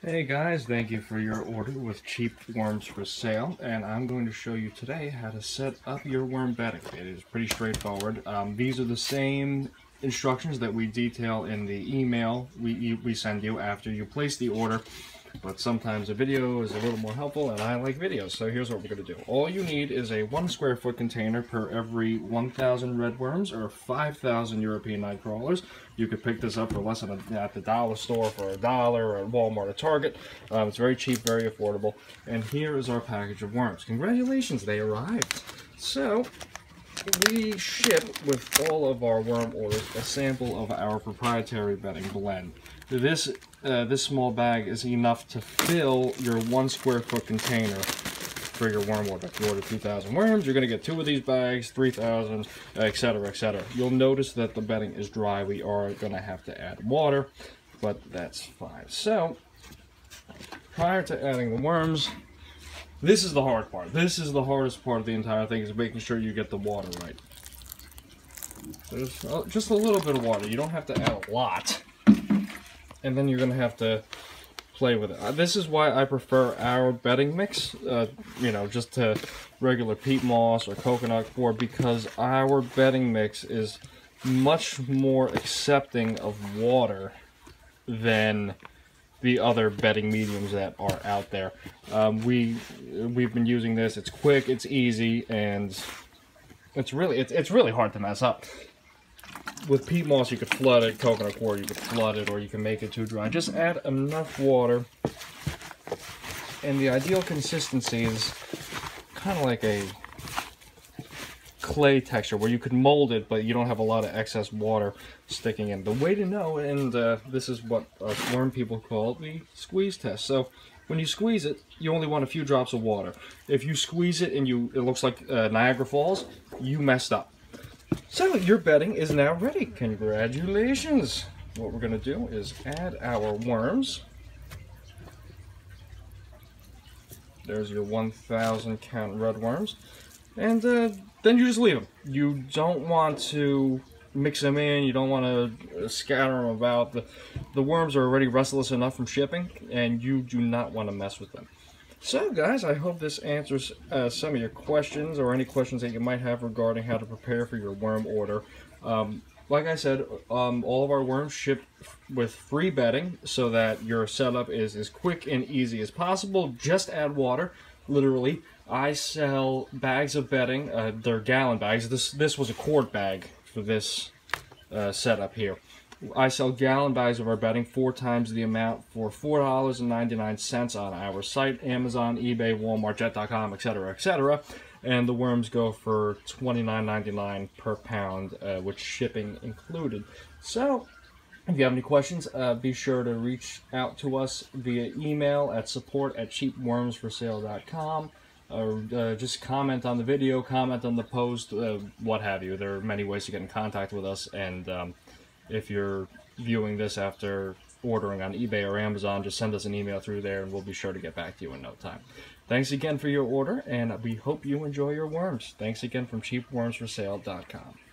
Hey guys, thank you for your order with Cheap Worms for Sale, and I'm going to show you today how to set up your worm bedding. It is pretty straightforward. Um, these are the same instructions that we detail in the email we, we send you after you place the order but sometimes a video is a little more helpful and I like videos. So here's what we're going to do. All you need is a one square foot container per every 1,000 red worms or 5,000 European night crawlers. You could pick this up for less than a, at the dollar store for a dollar or at Walmart or Target. Um, it's very cheap, very affordable. And here is our package of worms. Congratulations, they arrived. So we ship with all of our worm orders a sample of our proprietary bedding blend. This uh, this small bag is enough to fill your one square foot container for your worm order. If you order 2,000 worms, you're going to get two of these bags, 3,000, etc., etc. You'll notice that the bedding is dry. We are going to have to add water, but that's fine. So, prior to adding the worms, this is the hard part. This is the hardest part of the entire thing is making sure you get the water right. There's just a little bit of water. You don't have to add a lot. And then you're going to have to play with it. Uh, this is why I prefer our bedding mix, uh, you know, just to regular peat moss or coconut coir because our bedding mix is much more accepting of water than the other bedding mediums that are out there. Um, we we've been using this. It's quick, it's easy, and it's really it's it's really hard to mess up. With peat moss, you could flood it. Coconut coir, you could flood it, or you can make it too dry. Just add enough water, and the ideal consistency is kind of like a clay texture where you could mold it, but you don't have a lot of excess water sticking in. The way to know, and uh, this is what us worm people call the squeeze test. So when you squeeze it, you only want a few drops of water. If you squeeze it and you it looks like uh, Niagara Falls, you messed up. So your bedding is now ready. Congratulations. What we're going to do is add our worms. There's your 1,000 count red worms. And uh, then you just leave them. You don't want to mix them in. You don't want to scatter them about. The, the worms are already restless enough from shipping, and you do not want to mess with them. So, guys, I hope this answers uh, some of your questions or any questions that you might have regarding how to prepare for your worm order. Um, like I said, um, all of our worms ship with free bedding so that your setup is as quick and easy as possible. Just add water, literally. I sell bags of bedding. Uh, they're gallon bags. This this was a quart bag for this uh, setup here. I sell gallon bags of our bedding four times the amount for four dollars and ninety nine cents on our site, Amazon, eBay, Walmart, Jet.com, etc., etc. And the worms go for twenty nine ninety nine per pound, uh, with shipping included. So. If you have any questions, uh, be sure to reach out to us via email at support at cheapwormsforsale.com or uh, just comment on the video, comment on the post, uh, what have you. There are many ways to get in contact with us, and um, if you're viewing this after ordering on eBay or Amazon, just send us an email through there, and we'll be sure to get back to you in no time. Thanks again for your order, and we hope you enjoy your worms. Thanks again from cheapwormsforsale.com.